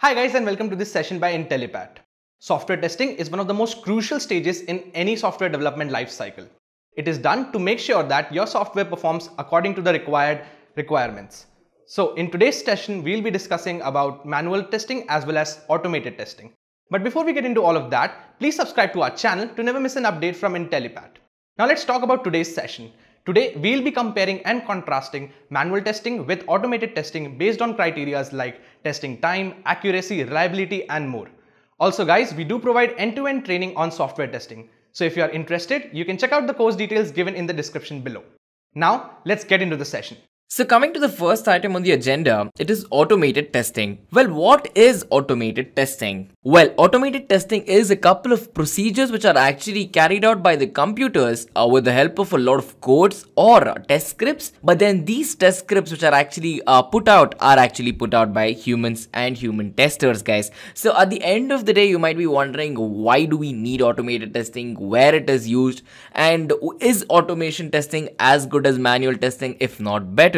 Hi guys and welcome to this session by Intellipaat. Software testing is one of the most crucial stages in any software development lifecycle. It is done to make sure that your software performs according to the required requirements. So in today's session, we'll be discussing about manual testing as well as automated testing. But before we get into all of that, please subscribe to our channel to never miss an update from Intellipaat. Now let's talk about today's session. Today, we'll be comparing and contrasting manual testing with automated testing based on criteria like testing time, accuracy, reliability, and more. Also guys, we do provide end-to-end -end training on software testing. So if you are interested, you can check out the course details given in the description below. Now, let's get into the session. So coming to the first item on the agenda, it is automated testing. Well, what is automated testing? Well, automated testing is a couple of procedures which are actually carried out by the computers uh, with the help of a lot of codes or test scripts. But then these test scripts which are actually uh, put out are actually put out by humans and human testers, guys. So at the end of the day, you might be wondering why do we need automated testing, where it is used, and is automation testing as good as manual testing, if not better?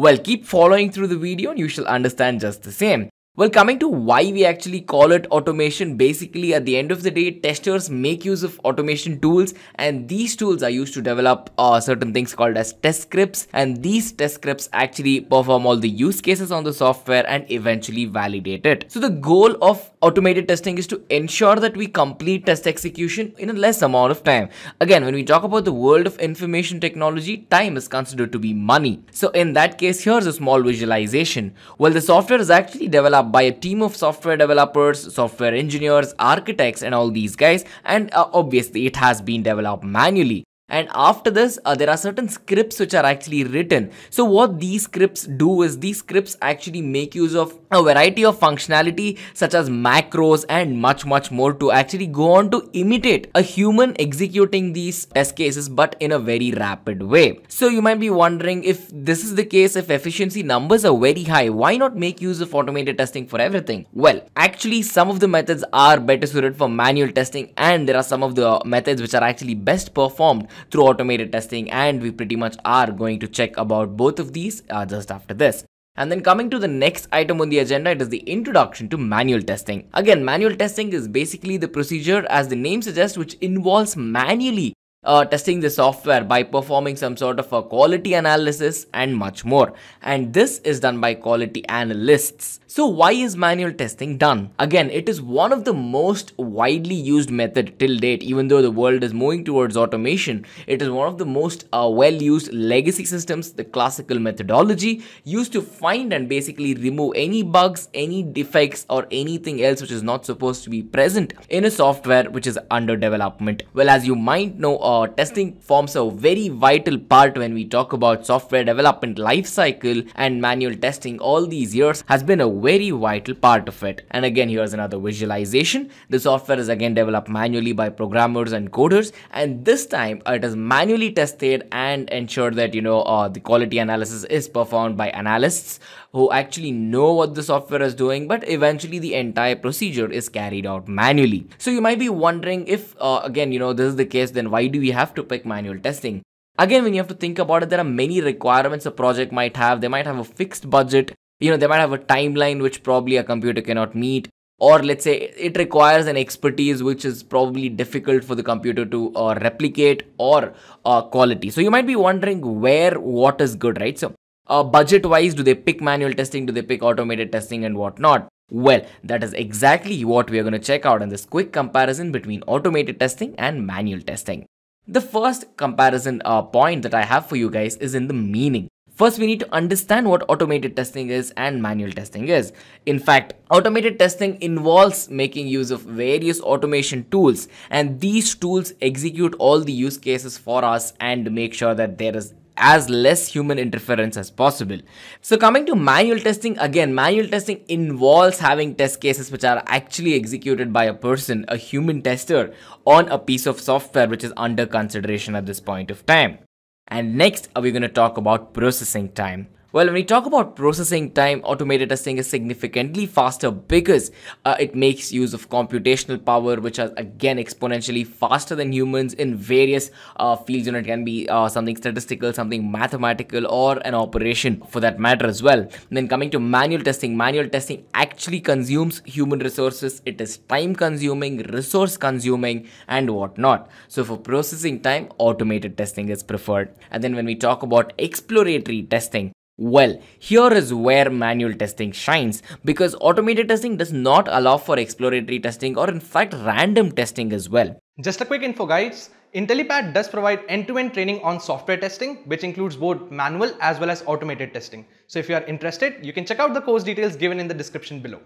Well, keep following through the video and you shall understand just the same. Well, coming to why we actually call it automation, basically at the end of the day, testers make use of automation tools and these tools are used to develop uh, certain things called as test scripts and these test scripts actually perform all the use cases on the software and eventually validate it. So the goal of automated testing is to ensure that we complete test execution in a less amount of time. Again, when we talk about the world of information technology, time is considered to be money. So in that case, here's a small visualization. Well, the software is actually developed by a team of software developers, software engineers, architects and all these guys. And uh, obviously it has been developed manually and after this uh, there are certain scripts which are actually written. So what these scripts do is these scripts actually make use of a variety of functionality such as macros and much much more to actually go on to imitate a human executing these test cases but in a very rapid way. So you might be wondering if this is the case if efficiency numbers are very high why not make use of automated testing for everything? Well actually some of the methods are better suited for manual testing and there are some of the methods which are actually best performed through automated testing and we pretty much are going to check about both of these uh, just after this. And then coming to the next item on the agenda, it is the introduction to manual testing. Again, manual testing is basically the procedure as the name suggests which involves manually uh, testing the software by performing some sort of a quality analysis and much more. And this is done by quality analysts. So why is manual testing done? Again, it is one of the most widely used method till date, even though the world is moving towards automation. It is one of the most uh, well used legacy systems, the classical methodology used to find and basically remove any bugs, any defects or anything else which is not supposed to be present in a software which is under development. Well, as you might know, uh, testing forms a very vital part when we talk about software development lifecycle and manual testing all these years has been a very vital part of it. And again, here's another visualization. The software is again developed manually by programmers and coders and this time it is manually tested and ensured that you know uh, the quality analysis is performed by analysts who actually know what the software is doing but eventually the entire procedure is carried out manually. So you might be wondering if uh, again you know this is the case then why do we have to pick manual testing? Again when you have to think about it there are many requirements a project might have. They might have a fixed budget you know they might have a timeline which probably a computer cannot meet or let's say it requires an expertise which is probably difficult for the computer to uh, replicate or uh, quality so you might be wondering where what is good right so uh, budget wise do they pick manual testing? Do they pick automated testing and whatnot? Well that is exactly what we are going to check out in this quick comparison between automated testing and manual testing. The first comparison uh, point that i have for you guys is in the meaning. First, we need to understand what automated testing is and manual testing is. In fact, automated testing involves making use of various automation tools and these tools execute all the use cases for us and make sure that there is as less human interference as possible. So coming to manual testing, again, manual testing involves having test cases which are actually executed by a person, a human tester, on a piece of software which is under consideration at this point of time. And next, we're going to talk about processing time. Well, when we talk about processing time, automated testing is significantly faster because uh, it makes use of computational power, which are again exponentially faster than humans in various uh, fields. You know, it can be uh, something statistical, something mathematical, or an operation for that matter as well. And then coming to manual testing, manual testing actually consumes human resources. It is time consuming, resource consuming, and whatnot. So for processing time, automated testing is preferred. And then when we talk about exploratory testing, well, here is where manual testing shines because automated testing does not allow for exploratory testing or in fact random testing as well. Just a quick info guys, Intellipaat does provide end-to-end -end training on software testing which includes both manual as well as automated testing. So if you are interested, you can check out the course details given in the description below.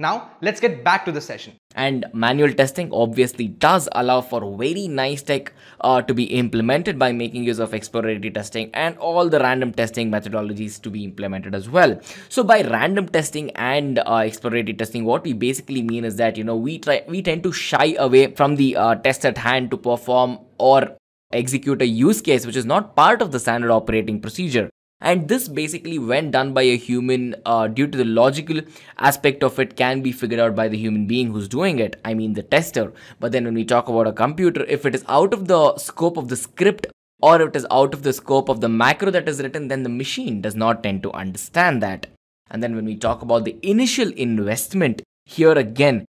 Now, let's get back to the session. And manual testing obviously does allow for very nice tech uh, to be implemented by making use of exploratory testing and all the random testing methodologies to be implemented as well. So by random testing and uh, exploratory testing, what we basically mean is that, you know, we try, we tend to shy away from the uh, test at hand to perform or execute a use case which is not part of the standard operating procedure and this basically when done by a human uh, due to the logical aspect of it can be figured out by the human being who's doing it. I mean the tester. But then when we talk about a computer if it is out of the scope of the script or it is out of the scope of the macro that is written then the machine does not tend to understand that. And then when we talk about the initial investment here again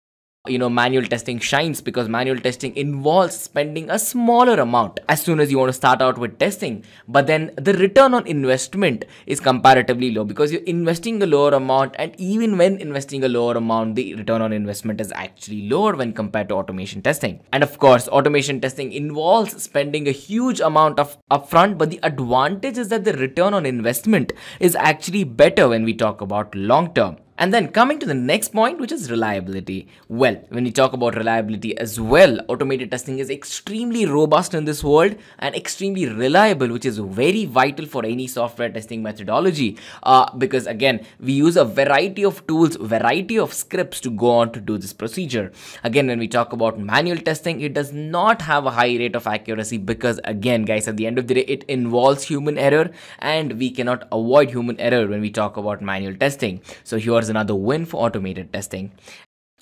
you know manual testing shines because manual testing involves spending a smaller amount as soon as you want to start out with testing. But then the return on investment is comparatively low because you're investing a lower amount and even when investing a lower amount the return on investment is actually lower when compared to automation testing. And of course automation testing involves spending a huge amount of upfront but the advantage is that the return on investment is actually better when we talk about long term and then coming to the next point, which is reliability. Well, when we talk about reliability as well, automated testing is extremely robust in this world and extremely reliable, which is very vital for any software testing methodology. Uh, because again, we use a variety of tools, variety of scripts to go on to do this procedure. Again, when we talk about manual testing, it does not have a high rate of accuracy because again, guys, at the end of the day, it involves human error and we cannot avoid human error when we talk about manual testing. So here's another win for automated testing.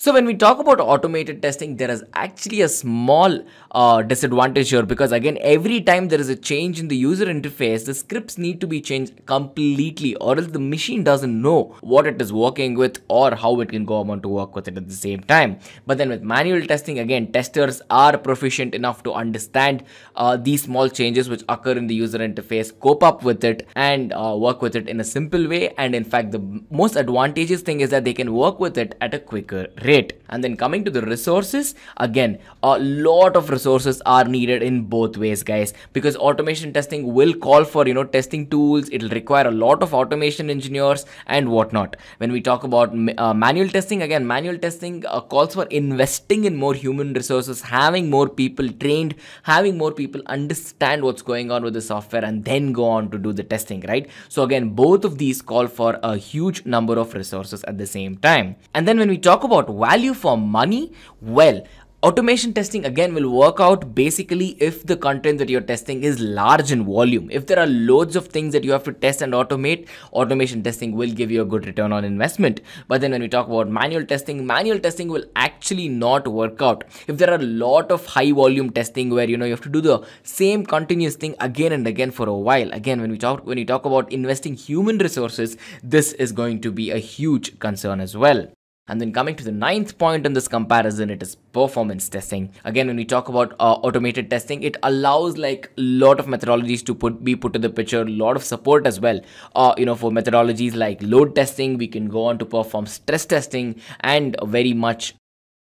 So when we talk about automated testing, there is actually a small uh, disadvantage here because again, every time there is a change in the user interface, the scripts need to be changed completely or else the machine doesn't know what it is working with or how it can go on to work with it at the same time. But then with manual testing, again, testers are proficient enough to understand uh, these small changes which occur in the user interface, cope up with it and uh, work with it in a simple way. And in fact, the most advantageous thing is that they can work with it at a quicker rate rate and then coming to the resources again a lot of resources are needed in both ways guys. Because automation testing will call for you know testing tools. It'll require a lot of automation engineers and whatnot. When we talk about uh, manual testing again manual testing uh, calls for investing in more human resources having more people trained having more people understand what's going on with the software and then go on to do the testing right? So again both of these call for a huge number of resources at the same time. And then when we talk about value for money? Well, Automation testing again will work out basically if the content that you're testing is large in volume. If there are loads of things that you have to test and automate, automation testing will give you a good return on investment. But then when we talk about manual testing, manual testing will actually not work out. If there are a lot of high volume testing where you know you have to do the same continuous thing again and again for a while. Again, when we talk when we talk about investing human resources, this is going to be a huge concern as well. And then coming to the ninth point in this comparison, it is performance testing. Again, when we talk about uh, automated testing, it allows like a lot of methodologies to put be put to the picture, a lot of support as well. Uh, you know, for methodologies like load testing, we can go on to perform stress testing and very much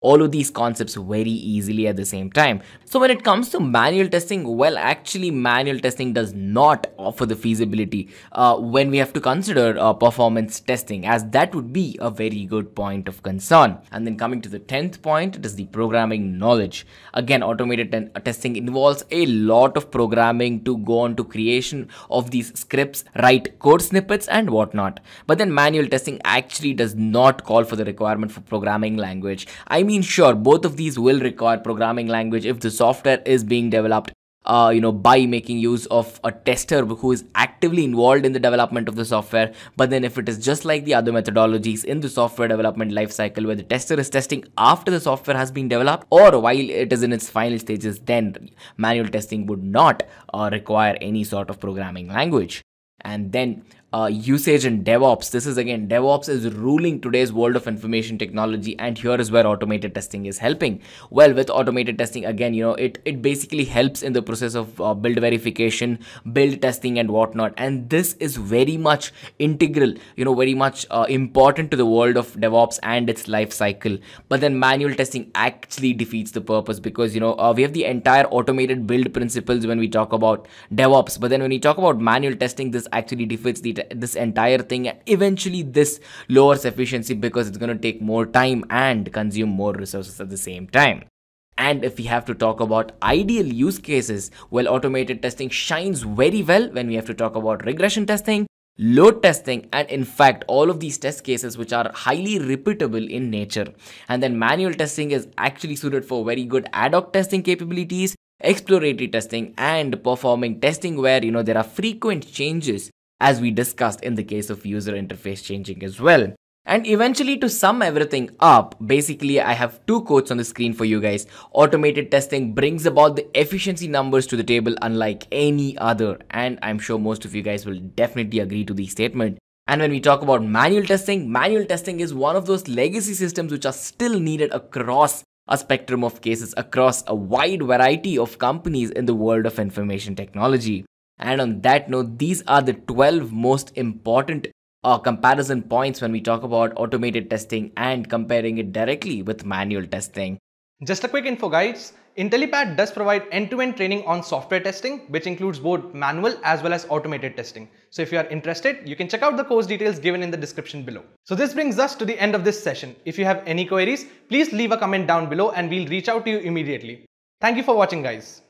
all of these concepts very easily at the same time. So when it comes to manual testing, well, actually manual testing does not offer the feasibility uh, when we have to consider uh, performance testing as that would be a very good point of concern. And then coming to the 10th point, it is the programming knowledge. Again, automated testing involves a lot of programming to go on to creation of these scripts, write code snippets and whatnot. But then manual testing actually does not call for the requirement for programming language. I mean, mean, sure, both of these will require programming language if the software is being developed uh, you know, by making use of a tester who is actively involved in the development of the software. But then, if it is just like the other methodologies in the software development lifecycle, where the tester is testing after the software has been developed or while it is in its final stages, then manual testing would not uh, require any sort of programming language. And then uh, usage in DevOps. This is again, DevOps is ruling today's world of information technology, and here is where automated testing is helping. Well, with automated testing, again, you know, it, it basically helps in the process of uh, build verification, build testing, and whatnot. And this is very much integral, you know, very much uh, important to the world of DevOps and its life cycle. But then manual testing actually defeats the purpose because, you know, uh, we have the entire automated build principles when we talk about DevOps. But then when we talk about manual testing, this actually defeats the this entire thing and eventually this lowers efficiency because it's going to take more time and consume more resources at the same time and if we have to talk about ideal use cases, well, automated testing shines very well when we have to talk about regression testing, load testing, and in fact, all of these test cases which are highly repeatable in nature. And then manual testing is actually suited for very good ad hoc testing capabilities, exploratory testing, and performing testing where, you know, there are frequent changes as we discussed in the case of user interface changing as well. And eventually to sum everything up, basically I have two quotes on the screen for you guys. Automated testing brings about the efficiency numbers to the table unlike any other. And I'm sure most of you guys will definitely agree to the statement. And when we talk about manual testing, manual testing is one of those legacy systems which are still needed across a spectrum of cases across a wide variety of companies in the world of information technology. And on that note, these are the 12 most important uh, comparison points when we talk about automated testing and comparing it directly with manual testing. Just a quick info guys, Intellipaat does provide end-to-end -end training on software testing which includes both manual as well as automated testing. So if you are interested, you can check out the course details given in the description below. So this brings us to the end of this session. If you have any queries, please leave a comment down below and we'll reach out to you immediately. Thank you for watching guys.